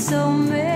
so many